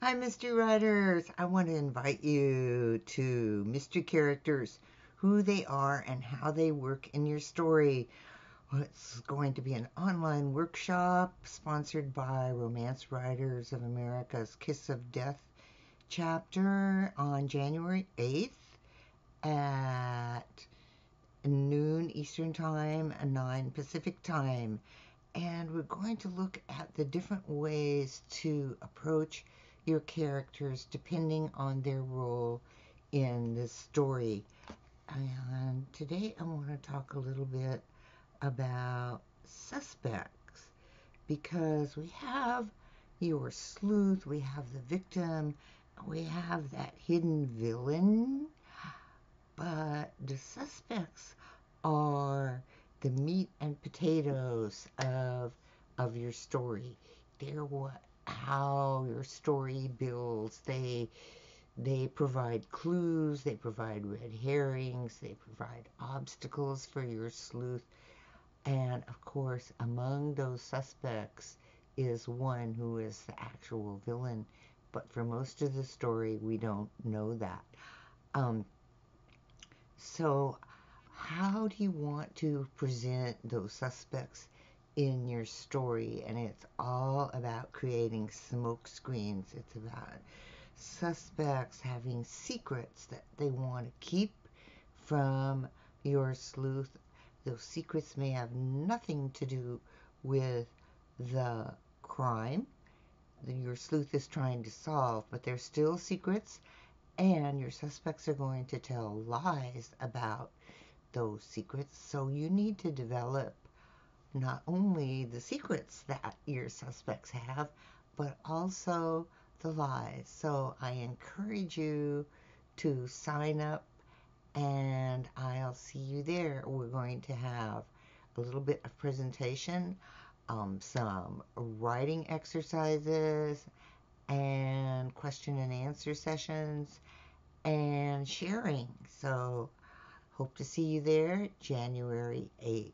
Hi, mystery writers. I want to invite you to mystery characters, who they are and how they work in your story. Well, it's going to be an online workshop sponsored by Romance Writers of America's Kiss of Death chapter on January 8th at noon Eastern Time and 9 Pacific Time. And we're going to look at the different ways to approach your characters depending on their role in the story. And today I want to talk a little bit about suspects because we have your sleuth, we have the victim, we have that hidden villain, but the suspects are the meat and potatoes of of your story. They're what how your story builds. They they provide clues, they provide red herrings, they provide obstacles for your sleuth. And of course, among those suspects is one who is the actual villain. But for most of the story, we don't know that. Um, so, how do you want to present those suspects in your story, and it's all about creating smoke screens. It's about suspects having secrets that they want to keep from your sleuth. Those secrets may have nothing to do with the crime that your sleuth is trying to solve, but they're still secrets, and your suspects are going to tell lies about those secrets. So you need to develop not only the secrets that your suspects have, but also the lies. So I encourage you to sign up and I'll see you there. We're going to have a little bit of presentation, um, some writing exercises, and question and answer sessions, and sharing. So hope to see you there January 8th.